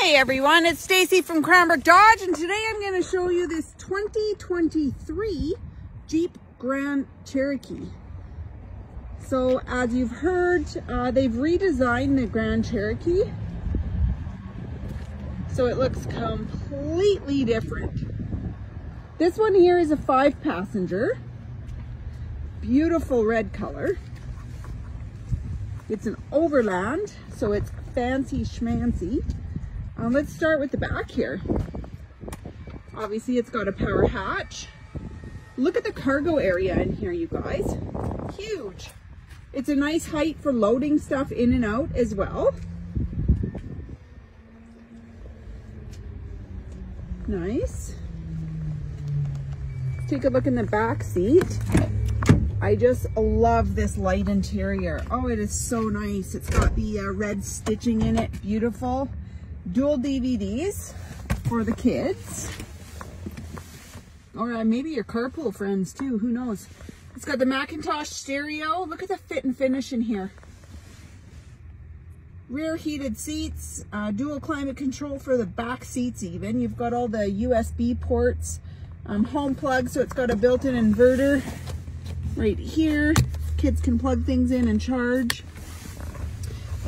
Hey everyone, it's Stacey from Cranbrook Dodge and today I'm going to show you this 2023 Jeep Grand Cherokee. So as you've heard, uh, they've redesigned the Grand Cherokee. So it looks completely different. This one here is a five passenger. Beautiful red color. It's an overland, so it's fancy schmancy. Um, let's start with the back here. Obviously it's got a power hatch. Look at the cargo area in here, you guys. Huge. It's a nice height for loading stuff in and out as well. Nice. Let's take a look in the back seat. I just love this light interior. Oh, it is so nice. It's got the uh, red stitching in it. Beautiful dual DVDs for the kids. Or uh, maybe your carpool friends too, who knows. It's got the McIntosh stereo. Look at the fit and finish in here. Rear heated seats, uh, dual climate control for the back seats even. You've got all the USB ports, um, home plug, so it's got a built-in inverter right here. Kids can plug things in and charge.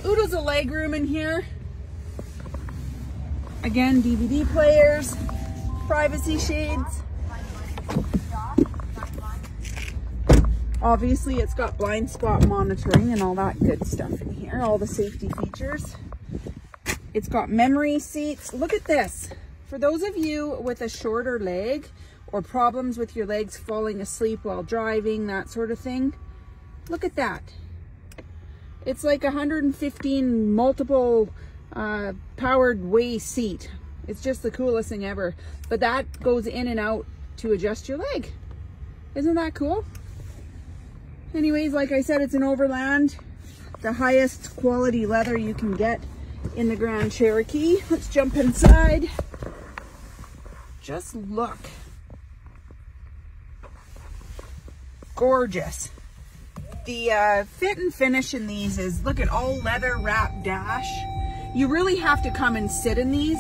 Oodles of leg room in here. Again, DVD players, privacy shades. Obviously, it's got blind spot monitoring and all that good stuff in here, all the safety features. It's got memory seats. Look at this. For those of you with a shorter leg or problems with your legs falling asleep while driving, that sort of thing, look at that. It's like 115 multiple uh, powered way seat. It's just the coolest thing ever. But that goes in and out to adjust your leg. Isn't that cool? Anyways, like I said, it's an Overland. The highest quality leather you can get in the Grand Cherokee. Let's jump inside. Just look. Gorgeous. The uh, fit and finish in these is, look at all leather wrap dash you really have to come and sit in these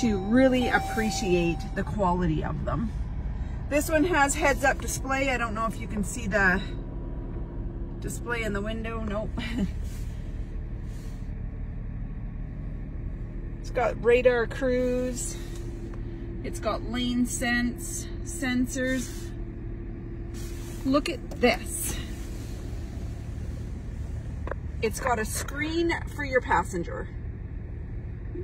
to really appreciate the quality of them. This one has heads up display. I don't know if you can see the display in the window. Nope. it's got radar cruise. It's got LaneSense, sensors. Look at this. It's got a screen for your passenger.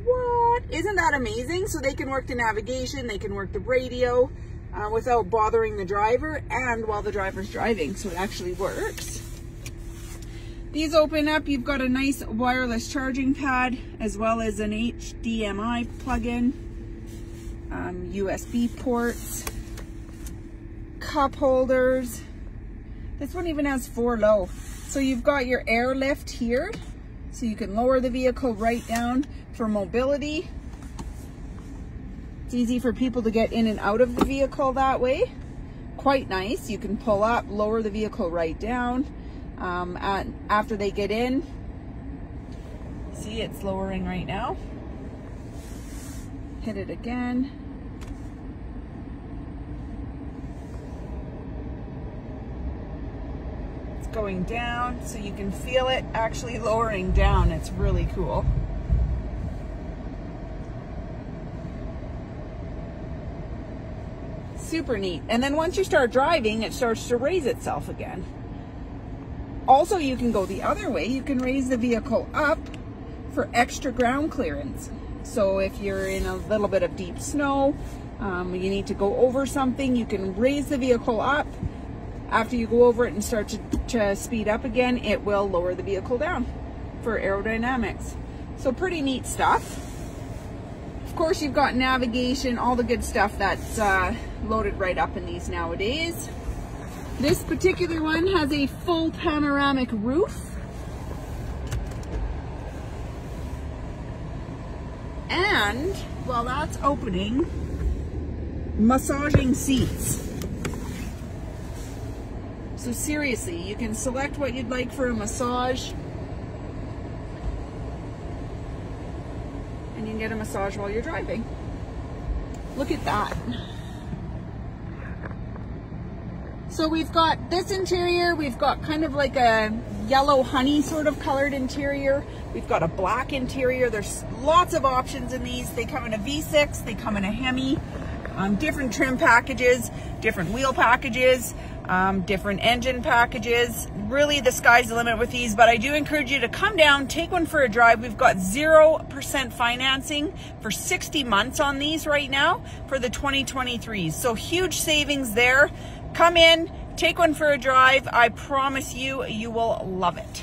What? Isn't that amazing? So they can work the navigation, they can work the radio uh, without bothering the driver and while the driver's driving. So it actually works. These open up, you've got a nice wireless charging pad as well as an HDMI plug-in, um, USB ports, cup holders. This one even has four low. So you've got your air lift here so you can lower the vehicle right down for mobility. It's easy for people to get in and out of the vehicle that way. Quite nice. You can pull up, lower the vehicle right down. Um, after they get in, see it's lowering right now. Hit it again. Going down so you can feel it actually lowering down. It's really cool. Super neat. And then once you start driving, it starts to raise itself again. Also, you can go the other way. You can raise the vehicle up for extra ground clearance. So if you're in a little bit of deep snow, um, you need to go over something, you can raise the vehicle up after you go over it and start to, to speed up again, it will lower the vehicle down for aerodynamics. So pretty neat stuff. Of course, you've got navigation, all the good stuff that's uh, loaded right up in these nowadays. This particular one has a full panoramic roof. And while that's opening, massaging seats. So seriously, you can select what you'd like for a massage. And you can get a massage while you're driving. Look at that. So we've got this interior, we've got kind of like a yellow honey sort of colored interior. We've got a black interior. There's lots of options in these. They come in a V6, they come in a Hemi, um, different trim packages, different wheel packages, um, different engine packages. Really the sky's the limit with these, but I do encourage you to come down, take one for a drive. We've got 0% financing for 60 months on these right now for the 2023s. So huge savings there. Come in, take one for a drive. I promise you, you will love it.